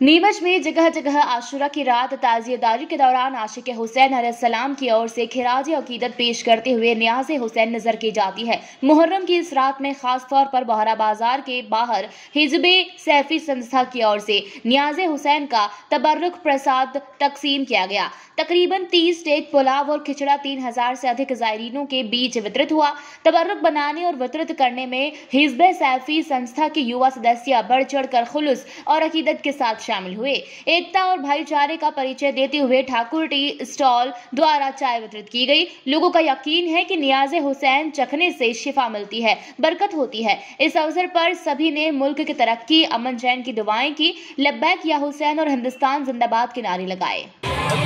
नीमच में जगह जगह आशुरा की रात ताजियेदारी के दौरान आशिक हुसैन सलाम की ओर से खिराज अकीदत पेश करते हुए न्याज हुसैन नज़र की जाती है। मुहर्रम की इस रात में खास तौर पर बहरा बाज़ार के बाहर हिजब सैफी संस्था की ओर से न्याज हुसैन का तबर्रुक प्रसाद तकसीम किया गया। तकरीबन तीस टेक पुलाव और खिचड़ा तीन हज़ार से अधिक जायरीनों के बीच वितरित हुआ। तबर्रुक बनाने और वितरित करने में हिजब सैफी संस्था के युवा सदस्य बढ़ चढ़ कर खुलूस और अकीदत के साथ शामिल हुए। एकता और भाईचारे का परिचय देते हुए ठाकुर टी स्टॉल द्वारा चाय वितरित की गई। लोगों का यकीन है कि नियाज हुसैन चखने से शिफा मिलती है, बरकत होती है। इस अवसर पर सभी ने मुल्क की तरक्की, अमन चैन की दुआएँ की, लब्बैक या हुसैन और हिंदुस्तान जिंदाबाद के नारे लगाए।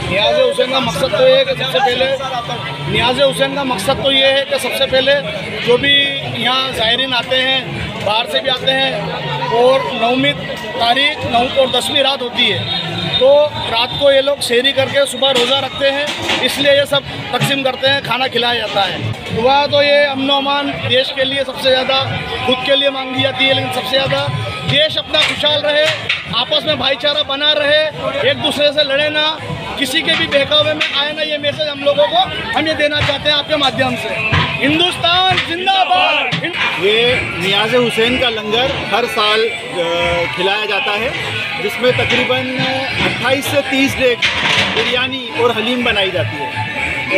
नियाज हुसैन का मकसद तो ये है कि सबसे पहले नियाज हुसैन का मकसद तो ये है कि सबसे पहले जो भी यहाँ ज़ायरीन आते हैं, बाहर से भी आते हैं, और नौवीं तारीख नौ और दसवीं रात होती है। तो रात को ये लोग शेरी करके सुबह रोज़ा रखते हैं, इसलिए ये सब तकसीम करते हैं, खाना खिलाया जाता है। दुआ तो ये अमन अमान देश के लिए सबसे ज़्यादा, खुद के लिए मांगी जाती है, लेकिन सबसे ज़्यादा देश अपना खुशहाल रहे, आपस में भाईचारा बना रहे, एक दूसरे से लड़े ना, किसी के भी बहकावे में आए ना, ये मैसेज हम लोगों को हम ये देना चाहते हैं आपके माध्यम से। हिंदुस्तान ये नियाज हुसैन का लंगर हर साल खिलाया जाता है, जिसमें तकरीबन 28 से 30 डेग बिरयानी और हलीम बनाई जाती है।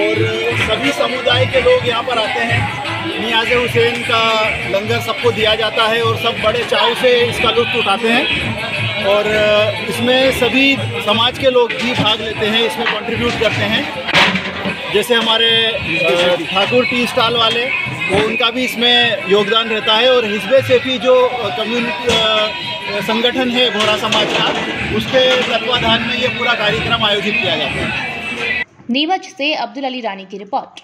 और सभी समुदाय के लोग यहाँ पर आते हैं। नियाज हुसैन का लंगर सबको दिया जाता है और सब बड़े चाव से इसका लुत्फ उठाते हैं। और इसमें सभी समाज के लोग भी भाग लेते हैं, इसमें कंट्रीब्यूट करते हैं। जैसे हमारे ठाकुर टी स्टॉल वाले, वो उनका भी इसमें योगदान रहता है और हिजबे सेफी जो कम्युनिटी संगठन है भोरा समाज का, उसके तत्वाधान में ये पूरा कार्यक्रम आयोजित किया जाता है। नीमच से अब्दुल अली रानी की रिपोर्ट।